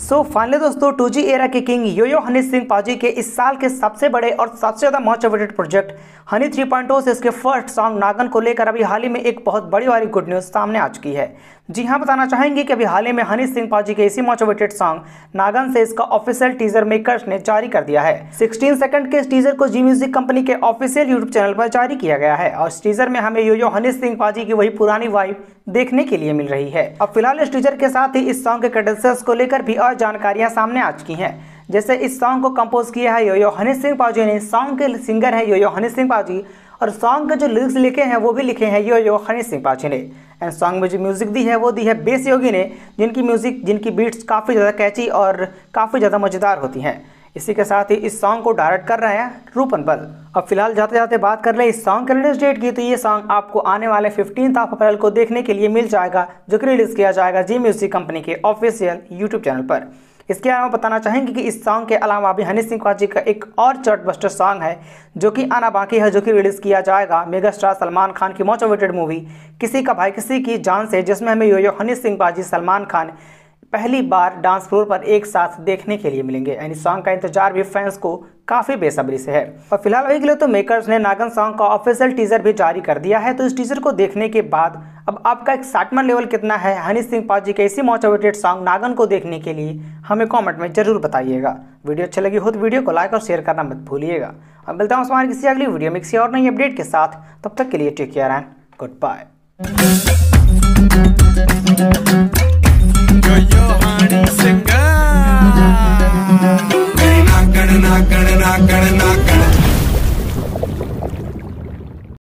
सो so, finally दोस्तों two G era के king yo yo Honey Singh पाजी के इस साल के सबसे बड़े और सबसे ज़्यादा मोस्ट अवेटेड प्रोजेक्ट हनी 3.0 से इसके फ़र्स्ट सॉन्ग नागन को लेकर अभी हाल ही में एक बहुत बड़ी वाली गुड न्यूज़ सामने आ चुकी है। जी हाँ बताना चाहेंगे कि अभी हाल ही में हनी सिंह पाजी के इसी मच अवेटेड सॉन्ग नागन से इसका ऑफिशियल टीजर मेकर्स ने जारी कर दिया है। 16 सेकंड के इस टीजर को जी म्यूज़िक कंपनी के ऑफिशियल यूट्यूब चैनल पर जारी किया गया है और इस टीजर में हमें यो यो हनी सिंह पाजी की वही पुरानी वाइब देखने के लिए मिल रही है। अब फ़िलहाल इस टीजर के साथ ही इस सॉन्ग के क्रेडेंशियल्स को लेकर भी और जानकारियाँ सामने आ चुकी हैं। जैसे इस सॉन्ग को कंपोज किया है योयो हनी सिंह पाजी ने सॉन्ग के सिंगर है योयो हनी सिंह पाजी और सॉन्ग के जो लिरिक्स लिखे हैं वो भी लिखे हैं योयो हनी सिंह पाजी ने। एंड सॉन्ग में जो म्यूज़िक दी है, वो दी है बेस योगी ने, जिनकी म्यूज़िक जिनकी बीट्स काफ़ी ज़्यादा कैची और काफ़ी ज़्यादा मज़ेदार होती हैं। इसी के साथ ही इस सॉन्ग को डायरेक्ट कर रहे हैं रूपन बल अब फ़िलहाल जाते जाते बात कर ले इस सॉन्ग के रिलीज़ डेट की तो ये सॉन्ग आपको आने वाले फिफ्टीन ऑफ़ अप्रैल को देखने के लिए मिल जाएगा, जो कि रिलीज़ किया जाएगा जी म्यूज़िक कंपनी के ऑफिशियल यूट्यूब चैनल पर। इसके अलावा बताना चाहेंगे कि इस सॉन्ग के अलावा भी हनी सिंह जी का एक और बस्टर सॉन्ग है, जो कि आना बाकी है, जो कि रिलीज़ किया जाएगा मेगा स्टार सलमान खान की मोस्ट अवेटेड मूवी किसी का भाई, किसी की जान से, जिसमें हमें यो यो हनी सिंह बाजी, सलमान खान पहली बार डांस फ्लोर पर एक साथ देखने के लिए मिलेंगे। यानी सॉन्ग का इंतज़ार भी फैंस को काफ़ी बेसब्री से है। और फ़िलहाल अभी के लिए तो मेकर्स ने नागन सॉन्ग का ऑफिशियल टीजर भी जारी कर दिया है। तो इस टीजर को देखने के बाद अब आपका एक्साइटमेंट लेवल कितना है? हनी सिंह पाजी के इसी मोटिवेटेड सॉन्ग नागन को देखने के लिए हमें कॉमेंट में ज़रूर बताइएगा। वीडियो अच्छी लगी हो तो वीडियो को लाइक और शेयर करना मत भूलिएगा। अब मिलता हूँ हमारी किसी अगली वीडियो में किसी और नई अपडेट के साथ। तब तक के लिए take care and good bye गणना गणना गणना गणना